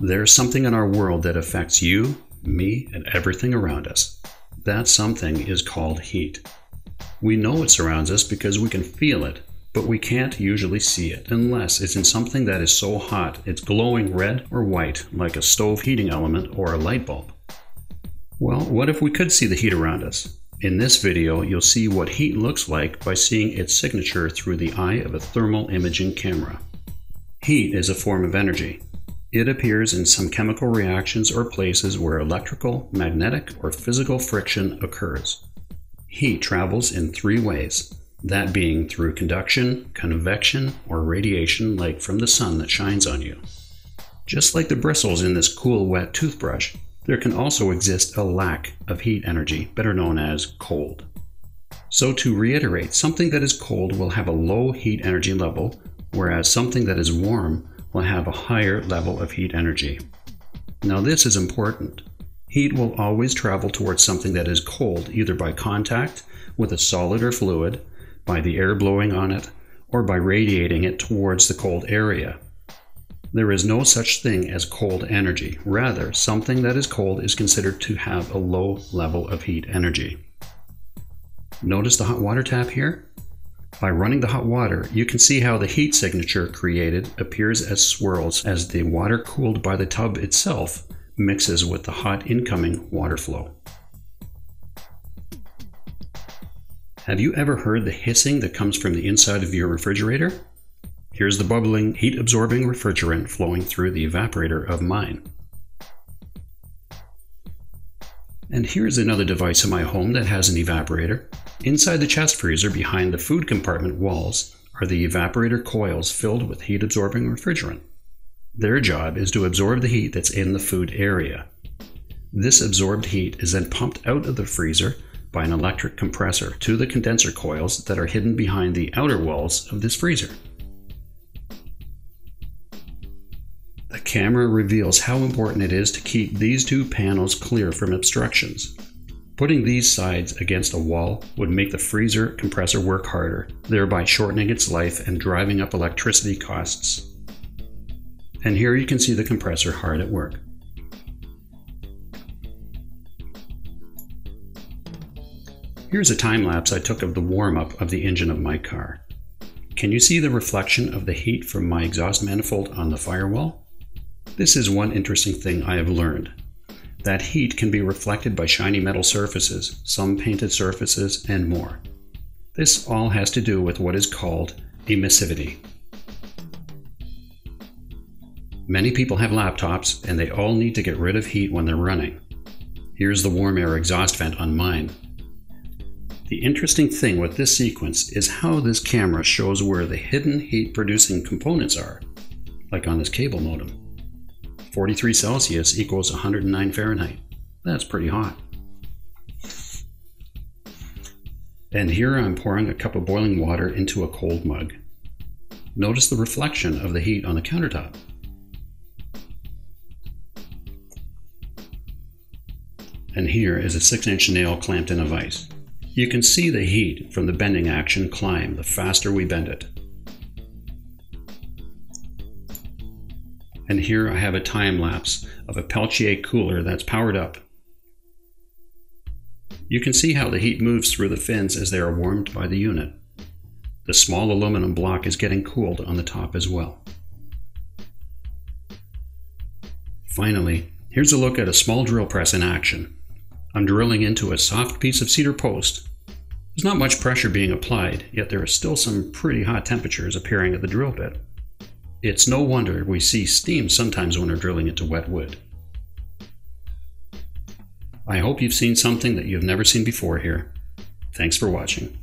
There's something in our world that affects you, me, and everything around us. That something is called heat. We know it surrounds us because we can feel it, but we can't usually see it unless it's in something that is so hot it's glowing red or white like a stove heating element or a light bulb. Well, what if we could see the heat around us? In this video, you'll see what heat looks like by seeing its signature through the eye of a thermal imaging camera. Heat is a form of energy. It appears in some chemical reactions or places where electrical, magnetic, or physical friction occurs. Heat travels in three ways that being through conduction, convection, or radiation, like from the sun that shines on you. Just like the bristles in this cool, wet toothbrush, there can also exist a lack of heat energy, better known as cold. So, to reiterate, something that is cold will have a low heat energy level, whereas something that is warm will have a higher level of heat energy. Now, this is important. Heat will always travel towards something that is cold, either by contact with a solid or fluid, by the air blowing on it, or by radiating it towards the cold area. There is no such thing as cold energy. Rather, something that is cold is considered to have a low level of heat energy. Notice the hot water tap here? By running the hot water, you can see how the heat signature created appears as swirls as the water cooled by the tub itself mixes with the hot incoming water flow. Have you ever heard the hissing that comes from the inside of your refrigerator? Here's the bubbling, heat absorbing refrigerant flowing through the evaporator of mine. And here's another device in my home that has an evaporator. Inside the chest freezer behind the food compartment walls are the evaporator coils filled with heat absorbing refrigerant. Their job is to absorb the heat that's in the food area. This absorbed heat is then pumped out of the freezer by an electric compressor to the condenser coils that are hidden behind the outer walls of this freezer. The camera reveals how important it is to keep these two panels clear from obstructions. Putting these sides against a wall would make the freezer compressor work harder, thereby shortening its life and driving up electricity costs. And here you can see the compressor hard at work. Here's a time lapse I took of the warm up of the engine of my car. Can you see the reflection of the heat from my exhaust manifold on the firewall? This is one interesting thing I have learned. That heat can be reflected by shiny metal surfaces, some painted surfaces, and more. This all has to do with what is called emissivity. Many people have laptops and they all need to get rid of heat when they're running. Here's the warm air exhaust vent on mine. The interesting thing with this sequence is how this camera shows where the hidden heat producing components are, like on this cable modem. 43 Celsius equals 109 Fahrenheit. That's pretty hot. And here I'm pouring a cup of boiling water into a cold mug. Notice the reflection of the heat on the countertop. And here is a 6 inch nail clamped in a vise. You can see the heat from the bending action climb the faster we bend it. And here I have a time lapse of a Peltier cooler that's powered up. You can see how the heat moves through the fins as they are warmed by the unit. The small aluminum block is getting cooled on the top as well. Finally, here's a look at a small drill press in action. I'm drilling into a soft piece of cedar post. There's not much pressure being applied, yet there are still some pretty hot temperatures appearing at the drill bit. It's no wonder we see steam sometimes when we're drilling into wet wood. I hope you've seen something that you've never seen before here. Thanks for watching.